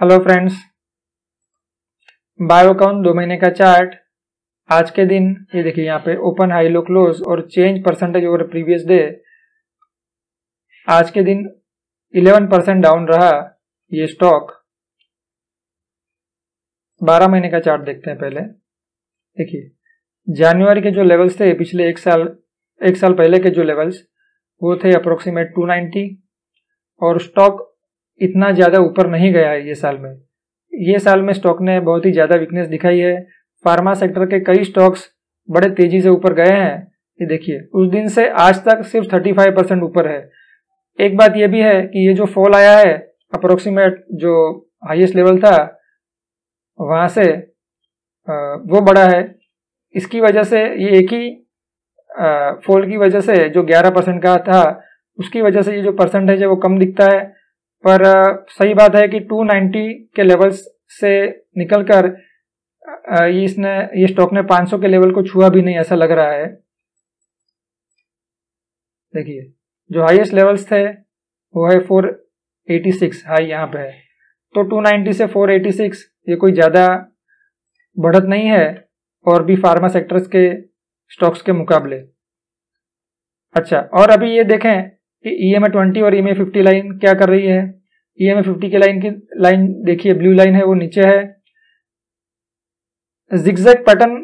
Hello friends बायोकाउंट दो महीने का चार्ट आज के दिन, ये देखिए यहाँ पे ओपन हाई लो क्लोज और change percentage over previous day आज के दिन 11 परसेंट डाउन रहा, ये स्टॉक 12 महीने का चार्ट देखते हैं पहले। देखिए जनवरी के जो लेवल्स थे, पिछले एक साल एक साल पहले के जो लेवल्स वो थे अप्रोक्सीमेट 290 और स्टॉक इतना ज़्यादा ऊपर नहीं गया है ये साल में। ये साल में स्टॉक ने बहुत ही ज़्यादा वीकनेस दिखाई है। फार्मा सेक्टर के कई स्टॉक्स बड़े तेज़ी से ऊपर गए हैं। ये देखिए, उस दिन से आज तक सिर्फ़ 35 परसेंट ऊपर है। एक बात यह भी है कि ये जो फॉल आया है अप्रोक्सीमेट जो हाईएस्ट लेवल था, वहाँ से वो बड़ा है। इसकी वजह से ये एक ही फॉल की वजह से जो 11 परसेंट का था, उसकी वजह से ये जो परसेंटेज है वो कम दिखता है। पर सही बात है कि 290 के लेवल्स से निकलकर इसने, ये स्टॉक ने 500 के लेवल को छुआ भी नहीं, ऐसा लग रहा है। देखिए, जो हाईएस्ट लेवल्स थे, वो है 486 हाई यहाँ पे है। तो 290 से 486 ये कोई ज़्यादा बढ़त नहीं है, और भी फार्मा सेक्टर्स के स्टॉक्स के मुकाबले। अच्छा और अभी ये देखें कि ई एम ट्वेंटी और ई एम फिफ्टी लाइन क्या कर रही है? ई एम फिफ्टी की लाइन की लाइन देखिए ब्लू लाइन है, वो नीचे है। जिग्जैग पैटर्न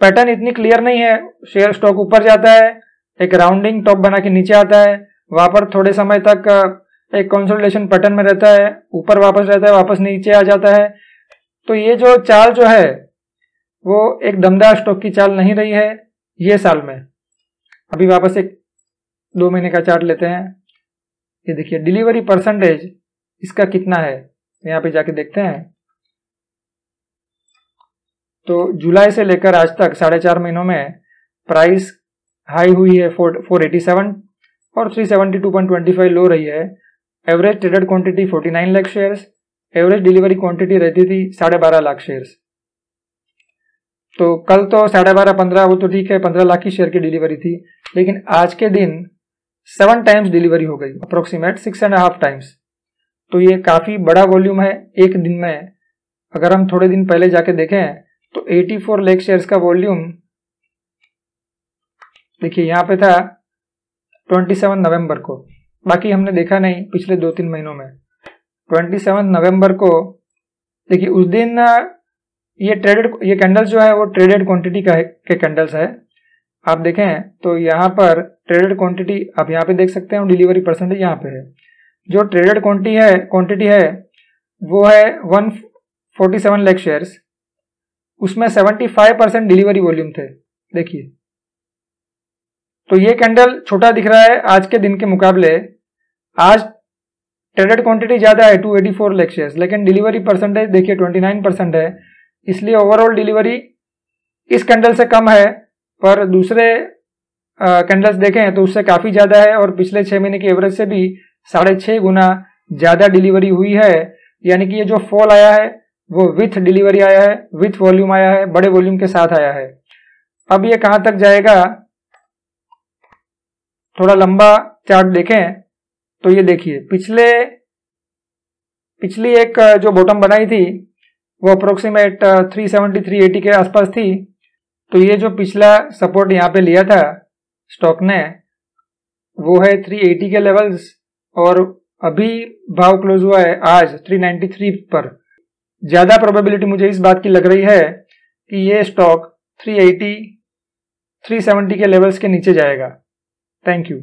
पैटर्न इतनी क्लियर नहीं है। शेयर स्टॉक ऊपर जाता है, एक राउंडिंग टॉप बना के नीचे आता है। वहाँ पर थोड़े समय तक एक कंसोलिडेशन पैटर्न में रहता है। ऊपर वापस रहता है, वापस नीचे आ जाता है। तो ये जो चाल जो है, वो एक दमदार स्टॉक की चाल नहीं रही है। ये साल में। अभी वापस एक दो महीने का चार्ट लेते हैं। ये देखिए, डिलीवरी परसेंटेज इसका कितना है? यहाँ पे जाके देखते हैं। तो जुलाई से लेकर आज तक साढ़े चार महीनों में प्राइस हाई हुई है फोर फोर एटी सेवन और three seventy two point twenty five low रही है। Average traded quantity forty nine lakh shares. Average delivery quantity रहती थी साढ़े बारह लाख शेयर्स। तो कल तो साढ़े बारह, पंद्रह, वो तो ठीक है, पंद्रह लाख की शेयर की डिलीवरी थी। लेकिन आज के दिन सेवन टाइम्स डिलीवरी हो गई approximate six and half times तो ये काफ़ी बड़ा वॉल्यूम है, एक दिन में। अगर हम थोड़े दिन पहले जाके देखें तो 84 लेग शेयर्स का वॉल्यूम देखिए, यहाँ पे था 27 नवंबर को। बाकी हमने देखा नहीं पिछले दो तीन महीनों में। 27 नवंबर को, देखिए, उस दिन ये ट्रेडेड ये कैंडल्स जो है, वो ट्रेडेड क्वांटिटी का के कैंडल्स है। आप देखें तो यहाँ पर ट्रेडेड क्वांटिटी आप यहाँ पे देख सकते हैं डिलीवरी परसेंटेज यहाँ पे है। जो ट्रेडेड क्वांटिटी है क्वांटिटी है, वो है वन 147 लाख शेयर्स उसमें 75 परसेंट डिलीवरी वॉल्यूम थे। देखिए। तो ये कैंडल छोटा दिख रहा है, आज के दिन के मुकाबले। आज ट्रेडेड क्वांटिटी ज़्यादा है 284 लाख शेयर्स लेकिन डिलीवरी परसेंटेज देखिए 29 परसेंट है। इसलिए ओवरऑल डिलीवरी इस कैंडल से कम है, पर दूसरे कैंडल्स देखें तो उससे काफ़ी ज़्यादा है और पिछले छह महीने की एवरेज से भी साढ़े छह गुना ज़्यादा डिलीवरी हुई है। यानी कि ये जो फॉल आया है, वो विथ डिलीवरी आया है विथ वॉल्यूम आया है, बड़े वॉल्यूम के साथ आया है। अब ये कहाँ तक जाएगा? थोड़ा लंबा चार्ट देखें तो ये देखिए, पिछले, पिछली एक, जो बॉटम बनाई थी वो अप्रोक्सीमेट 370 380 के आसपास थी। तो ये जो पिछला सपोर्ट यहाँ पे लिया था स्टॉक ने, वो है 380 के लेवल्स और अभी भाव क्लोज हुआ है आज 393 पर। ज़्यादा प्रोबेबिलिटी मुझे इस बात की लग रही है कि ये स्टॉक 380 370 के लेवल्स के नीचे जाएगा। Thank you